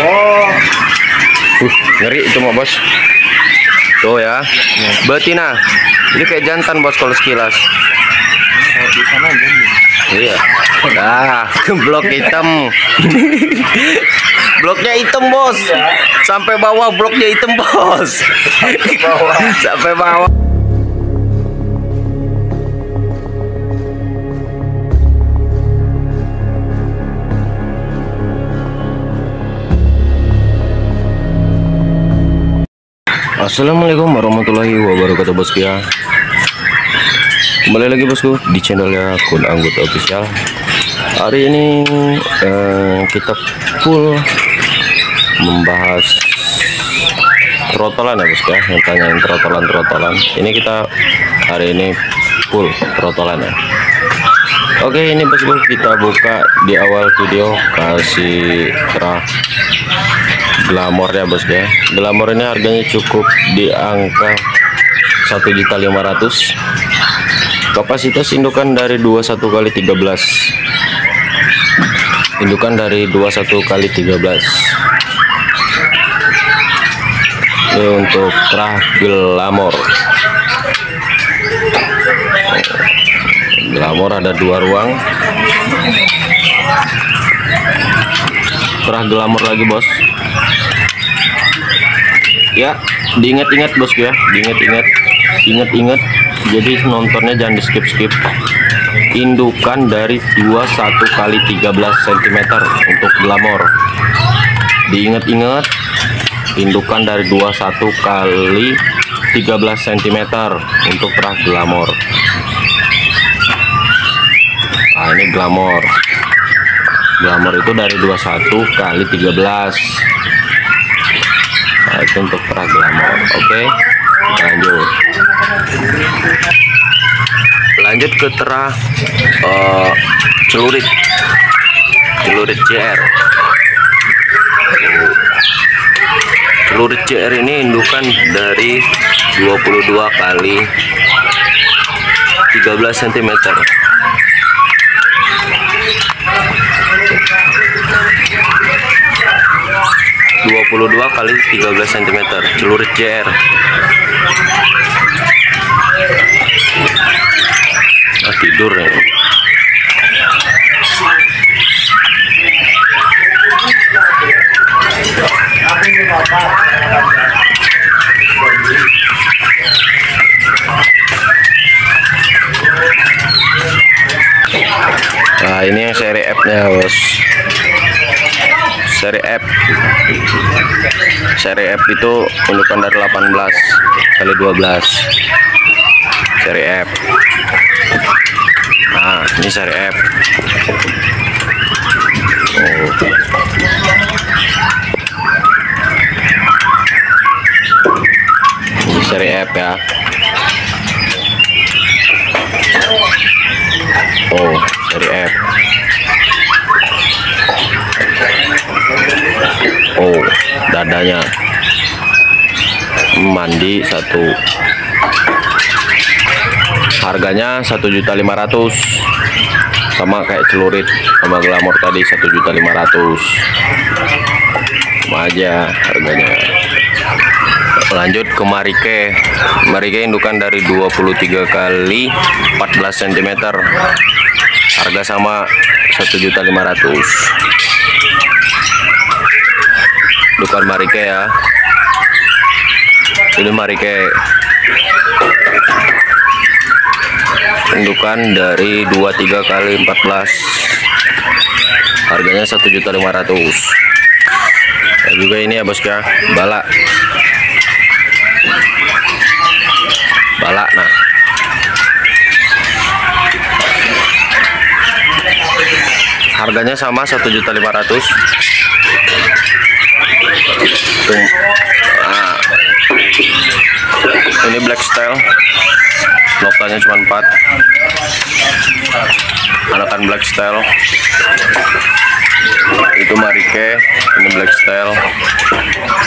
Oh, Uh, ngeri itu mah bos. Tuh ya, betina. Ini kayak jantan bos kalau sekilas. Iya. Nah, blok hitam. Bloknya hitam bos. Sampai bawah bloknya hitam bos. bawah. Sampai bawah. Assalamualaikum warahmatullahi wabarakatuh bosku ya Kembali lagi bosku di channelnya Kun Anggota Official. Hari ini eh, kita full membahas trotolan ya bosku ya Yang tanyain trotolan-trotolan. Ini kita hari ini full trotolan ya. Oke ini bosku kita buka di awal video kasih terah glamor ya bosku ya. Glamor ini harganya cukup di angka 1.500 kapasitas indukan dari 21 kali 13 indukan dari 21 kali 13 ini untuk terah glamor. Glamor ada dua ruang. Terah glamor lagi bos ya diingat-ingat bosku ya diingat-ingat ingat-ingat jadi nontonnya jangan di skip skip indukan dari 21 kali 13 cm untuk glamor. Diingat-ingat indukan dari 21 kali 13 cm untuk terah glamor. Nah ini glamor. Glamor itu dari 21 kali 13 Nah, itu untuk pra. Oke, kita lanjut. Lanjut ke terah eh, celurit. Celurit CR. Celurit CR ini indukan dari 22 kali 13 cm. Dua puluh dua kali 13 cm celurit JR ah, tidur ya. Nah ini yang seri F nya bos. Seri F seri F itu indukan dari 18 kali 12 seri F. Nah ini seri F. Oh. ini seri F ya. Oh seri F oh dadanya. Mandi satu. Harganya 1.500 sama kayak celurit sama glamor tadi 1.500 sama aja harganya. Lanjut ke marike. Marike indukan dari 23 kali 14 cm harga sama 1.500 bukan marike ya. Ini marike. Indukan dari 23 kali 14 harganya 1.500 dan juga ini ya bosku ya. Balak. Balak nah. Harganya sama 1.500 Tuh. Nah. ini black style. Notanya cuma 4 anakan black style. Itu marike ini black style.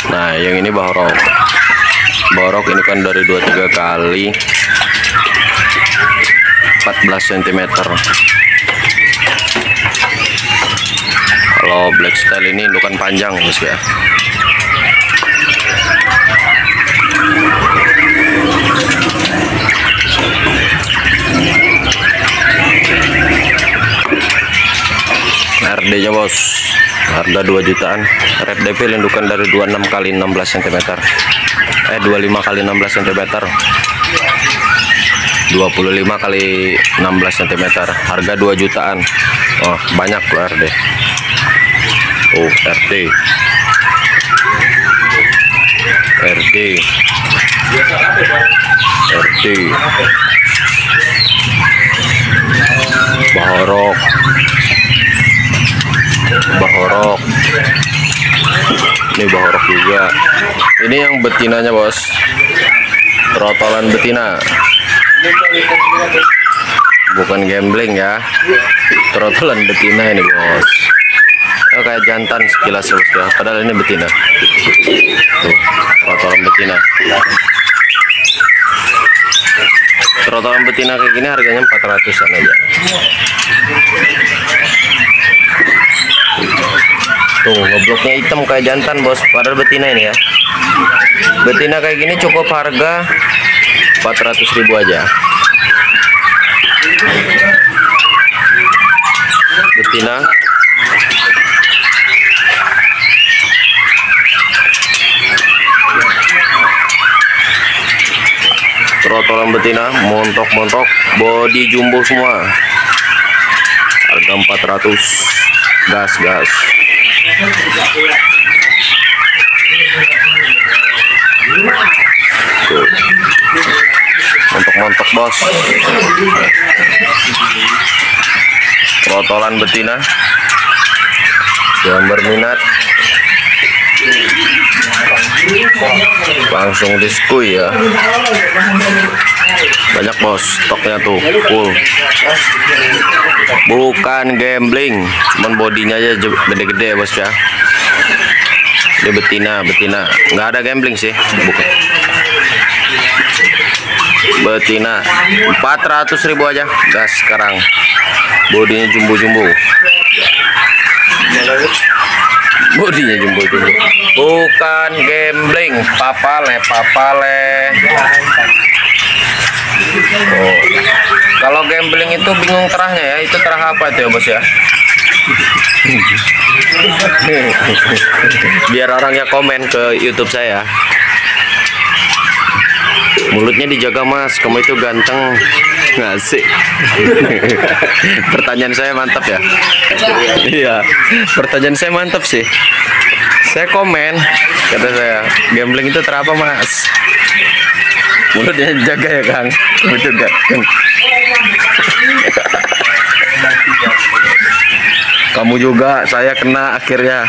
Nah yang ini bahorok bahorok ini kan dari 23 kali. 14 cm kalau black style ini indukan panjang bosku ya RD nya bos. Harga 2 jutaan. Red devil indukan dari 26 kali 16 cm eh 25 kali 16 cm 25 kali 16 cm harga 2 jutaan. Oh banyak loh RD oh RD RD RD Bahorok Bahorok ini Bahorok juga. Ini yang betinanya bos. Trotolan betina. Bukan gambling ya. Trotolan betina ini bos. Oh, kayak jantan sekilas bos ya. Padahal ini betina. Tuh trotolan betina. Trotolan betina kayak gini harganya 400an aja tuh ngebloknya hitam kayak jantan bos. Padahal betina ini ya. Betina kayak gini cukup harga 400.000 aja. Betina. Trotolan betina montok-montok body jumbo semua. Harga 400 gas gas. Tuh. montok-montok bos. Trotolan betina. Yang berminat langsung diskui ya banyak bos. Stoknya tuh full. Bukan gambling. Cuman bodinya aja gede-gede bos ya. Ini betina betina. Nggak ada gambling sih. Bukan. Betina. 400 ribu aja gas sekarang. Bodinya jumbo-jumbo. Bodinya jumbo-jumbo. Bukan gambling. Papale papale oh. kalau gambling itu bingung terahnya ya itu terah apa itu ya bos ya? Biar orangnya komen ke YouTube saya. Mulutnya dijaga mas. Kamu itu ganteng. Ngasih pertanyaan saya mantap ya? Iya. Pertanyaan saya mantap sih. Saya komen kata saya. Gambling itu terapa mas mulutnya dijaga ya kang. Kamu itu ganteng kamu juga saya kena akhirnya.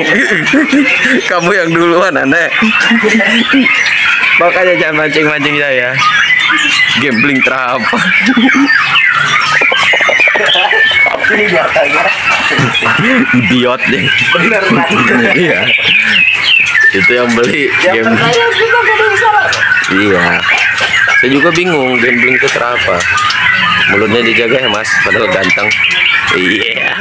Kamu yang duluan aneh makanya jangan mancing-mancing saya. Gambling terapa Ini biasanya idiot deh. Bener iya. Itu yang beli game Saya juga gak bisa. Iya. Saya juga bingung gambling itu terapa mulutnya dijaga ya mas padahal ganteng. Iya.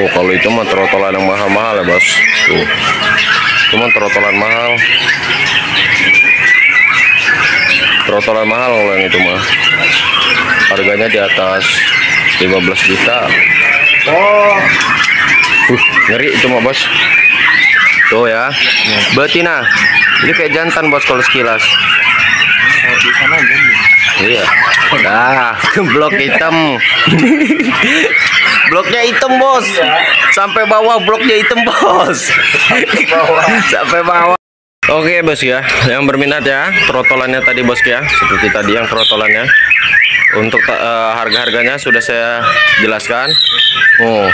Oh kalau itu mah trotolan yang mahal-mahal ya bos. Tuh. Itu mah trotolan mahal. Trotolan mahal kalau yang itu mah. Harganya di atas 15 juta. Oh, Uh, ngeri itu mah bos. Tuh ya, betina. Ini kayak jantan bos kalau sekilas. Iya. Nah, blok hitam. Bloknya hitam bos. Sampai bawah bloknya hitam bos. Sampai bawah. Oke bos ya, yang berminat ya, trotolannya tadi bos ya, seperti tadi yang trotolannya. Untuk eh, harga-harganya sudah saya jelaskan. Oh,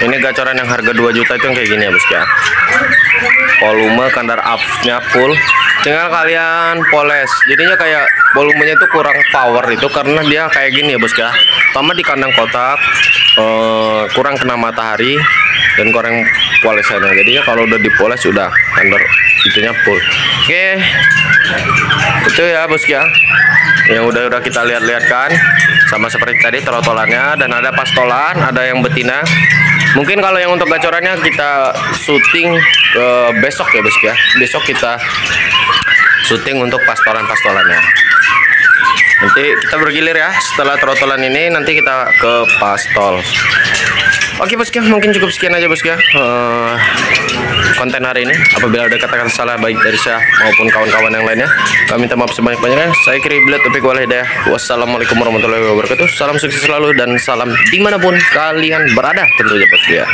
ini gacoran yang harga 2 juta itu yang kayak gini ya bos ya. Volume kandar up-nya full. Tinggal kalian poles. Jadinya kayak volumenya itu kurang power itu karena dia kayak gini ya bos ya. Pertama di kandang kotak, eh, kurang kena matahari dan kurang polesannya. Jadinya kalau udah dipoles sudah kandar itunya full. Oke, itu ya bos ya yang udah udah kita lihat-lihat kan sama seperti tadi trotolannya dan ada pastolan ada yang betina mungkin kalau yang untuk gacorannya kita syuting eh, besok ya bosku ya. Besok kita syuting untuk pastolan-pastolannya nanti kita bergilir ya setelah trotolan ini nanti kita ke pastol. Oke bosku, mungkin cukup sekian aja bosku ya Eh, konten hari ini. Apabila ada kata-kata salah baik dari saya maupun kawan-kawan yang lainnya, kami minta maaf sebanyak-banyaknya. Saya kiri Bled Topik Wal. Wassalamualaikum warahmatullahi wabarakatuh. Salam sukses selalu dan salam di mana pun kalian berada tentunya bosku ya.